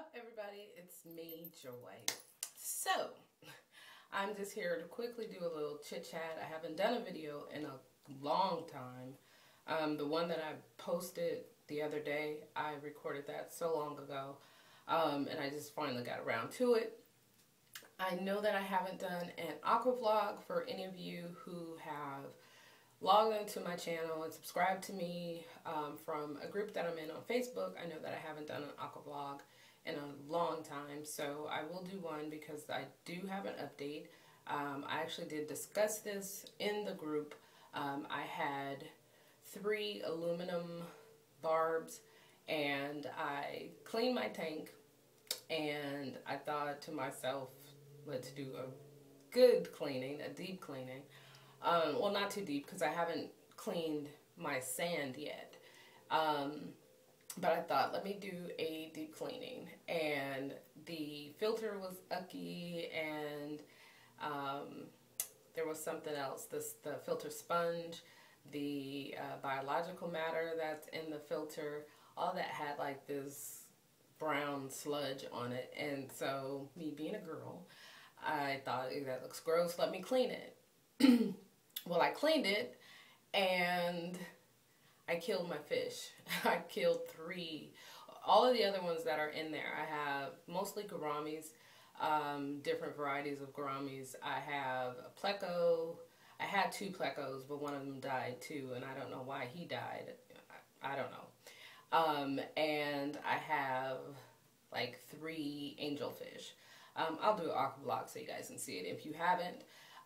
up everybody? It's me joy. So i'm just here to quickly do a little chit chat. I haven't done a video in a long time. Um, the one that i posted the other day i recorded that so long ago um, and i just finally got around to it. I know that i haven't done an aqua vlog for any of you who have logged into my channel and subscribed to me um, from a group that I'm in on Facebook. I know that I haven't done an aqua vlog in a long time so I will do one because I do have an update. Um, I actually did discuss this in the group. Um, I had three aluminum barbs and I cleaned my tank and I thought to myself let's do a good cleaning a deep cleaning. Um, well not too deep because I haven't cleaned my sand yet. Um, but I thought, let me do a deep cleaning. And the filter was ucky and um, there was something else. This The filter sponge, the uh, biological matter that's in the filter, all that had like this brown sludge on it. And so me being a girl, I thought that looks gross, let me clean it. well, I cleaned it and I killed my fish. I killed three. All of the other ones that are in there, I have mostly gouramis, um, different varieties of gouramis. I have a pleco. I had two plecos, but one of them died too, and I don't know why he died. I, I don't know. Um, and I have like three angelfish. Um, I'll do an aqua vlog so you guys can see it if you haven't.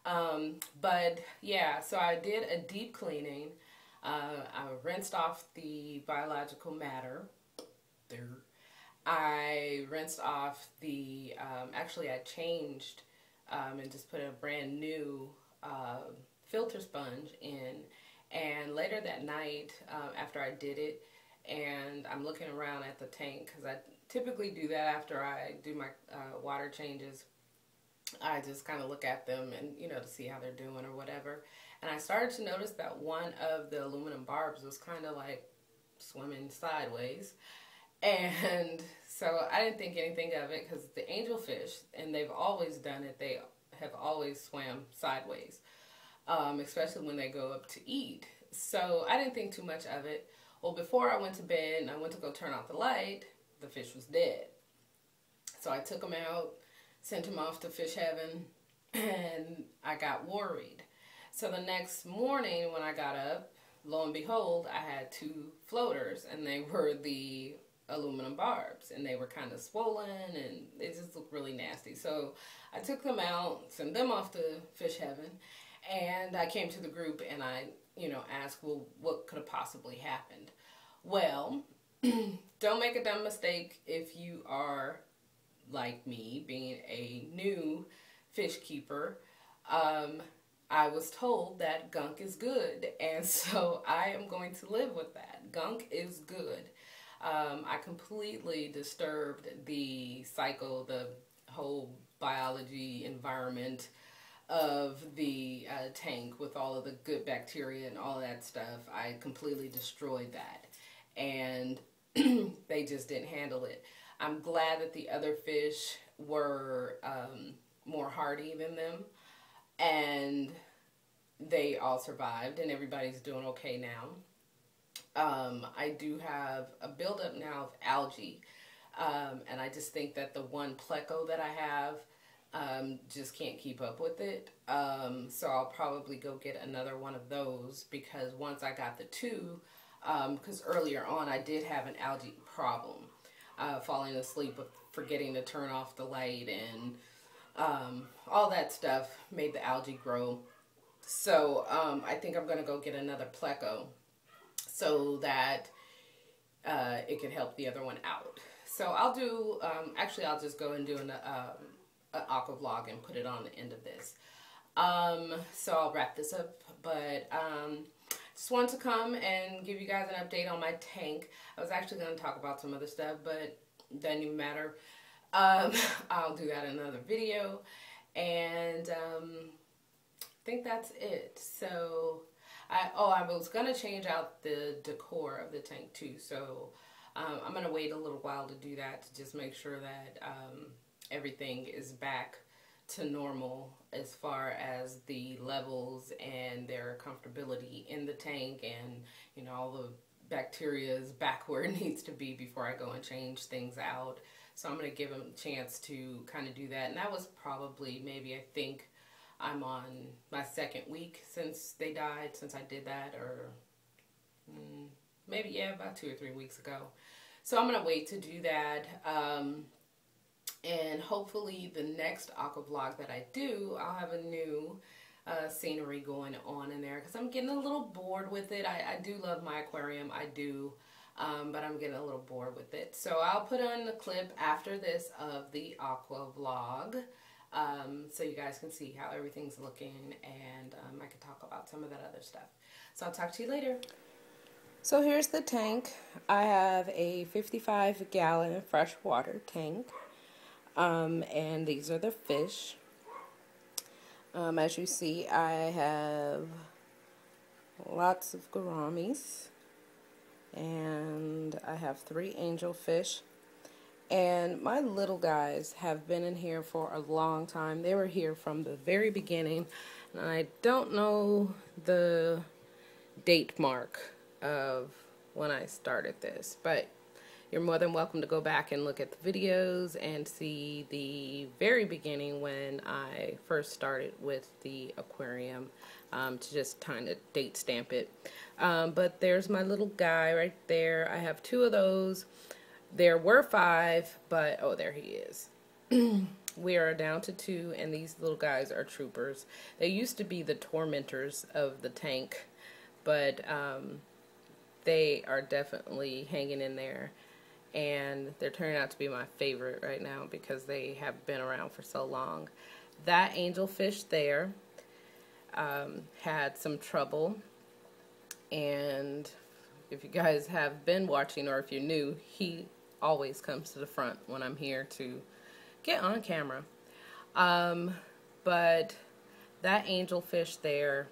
Um, but yeah, so I did a deep cleaning. Uh, I rinsed off the biological matter. There. I rinsed off the, um, actually I changed um, and just put a brand new uh, filter sponge in. And later that night, uh, after I did it, and I'm looking around at the tank, because I typically do that after I do my uh, water changes. I just kind of look at them and, you know, to see how they're doing or whatever. And I started to notice that one of the aluminum barbs was kind of like swimming sideways. And so I didn't think anything of it because the angelfish, and they've always done it, they have always swam sideways, um, especially when they go up to eat. So I didn't think too much of it. Well, before I went to bed and I went to go turn off the light, the fish was dead. So I took him out, sent him off to fish heaven, and I got worried. So the next morning when I got up, lo and behold, I had two floaters and they were the aluminum barbs and they were kind of swollen and they just looked really nasty. So I took them out, sent them off to fish heaven and I came to the group and I, you know, asked, well, what could have possibly happened? Well, don't make a dumb mistake if you are like me, being a new fish keeper, um, I was told that gunk is good. And so I am going to live with that. Gunk is good. Um, I completely disturbed the cycle, the whole biology environment of the uh, tank with all of the good bacteria and all that stuff. I completely destroyed that. And they just didn't handle it. I'm glad that the other fish were um, more hardy than them and they all survived and everybody's doing okay now. Um, I do have a buildup now of algae um, and I just think that the one pleco that I have um, just can't keep up with it. Um, so I'll probably go get another one of those because once I got the two, because um, earlier on I did have an algae problem uh, falling asleep forgetting to turn off the light and um, all that stuff made the algae grow. So um, I think I'm going to go get another Pleco so that uh, it can help the other one out. So I'll do, um, actually I'll just go and do an, um, aqua vlog and put it on the end of this. Um, so I'll wrap this up, but um, just wanted to come and give you guys an update on my tank. I was actually going to talk about some other stuff, but doesn't even matter. Um, I'll do that in another video. And um, I think that's it. So, I, oh, I was going to change out the decor of the tank too. So, Um, I'm going to wait a little while to do that to just make sure that um, everything is back to normal as far as the levels and their comfortability in the tank and you know all the bacteria is back where it needs to be before I go and change things out. So I'm going to give them a chance to kind of do that. And that was probably maybe I think I'm on my second week since they died, since I did that or mm, maybe yeah about two or three weeks ago. So I'm going to wait to do that. Um, and hopefully the next aqua vlog that I do, I'll have a new uh, scenery going on in there because I'm getting a little bored with it. I, I do love my aquarium. I do. Um, but I'm getting a little bored with it. So I'll put on the clip after this of the aqua vlog. Um, so you guys can see how everything's looking and um, I can talk about some of that other stuff. So I'll talk to you later. So here's the tank. I have a 55 gallon freshwater tank. Um, and these are the fish. Um, as you see, I have lots of gouramis. And I have three angelfish. And my little guys have been in here for a long time. They were here from the very beginning. And I don't know the date mark of when I started this. But you're more than welcome to go back and look at the videos and see the very beginning when I first started with the aquarium um, to just kind of date stamp it. Um, but there's my little guy right there. I have two of those. There were five, but oh, there he is. we are down to two, and these little guys are troopers. They used to be the tormentors of the tank, but um, they are definitely hanging in there and they're turning out to be my favorite right now because they have been around for so long. That angelfish there um, had some trouble, and if you guys have been watching or if you're new, he always comes to the front when I'm here to get on camera. Um, but that angelfish there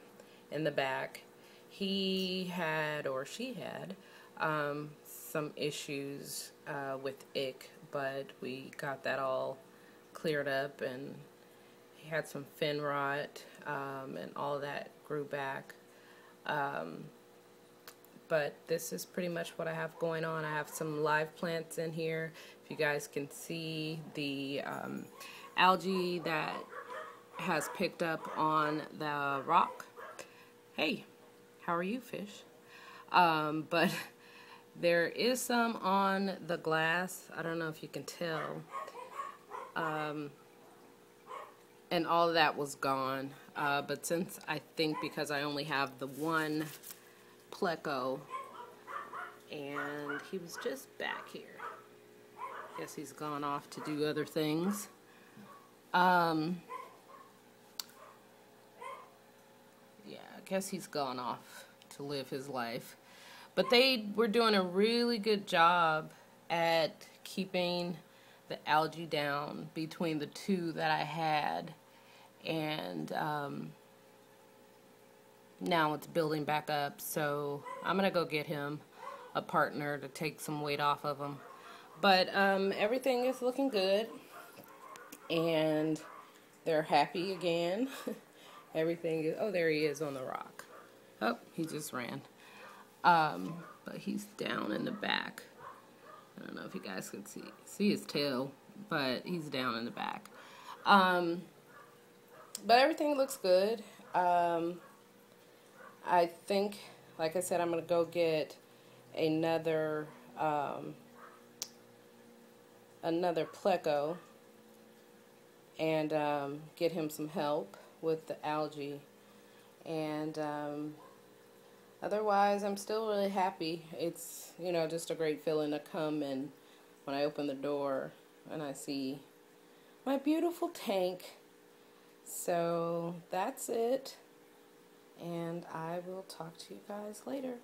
in the back, he had, or she had, um, some issues uh, with ick, but we got that all cleared up and had some fin rot um, and all that grew back. Um, but this is pretty much what I have going on. I have some live plants in here. If you guys can see the um, algae that has picked up on the rock. Hey, how are you, fish? Um, but There is some on the glass. I don't know if you can tell. Um, and all of that was gone. Uh, but since I think because I only have the one pleco and he was just back here. I guess he's gone off to do other things. Um, yeah, I guess he's gone off to live his life. But they were doing a really good job at keeping the algae down between the two that I had. And um, now it's building back up. So I'm to go get him a partner to take some weight off of him. But um, everything is looking good. And they're happy again. everything is, oh, there he is on the rock. Oh, he just ran. Um, but he's down in the back. I don't know if you guys can see see his tail, but he's down in the back. Um, but everything looks good. Um, I think, like I said, I'm going to go get another um, another pleco and um, get him some help with the algae. And um, otherwise, I'm still really happy. It's, you know, just a great feeling to come and when I open the door and I see my beautiful tank. So that's it. And I will talk to you guys later.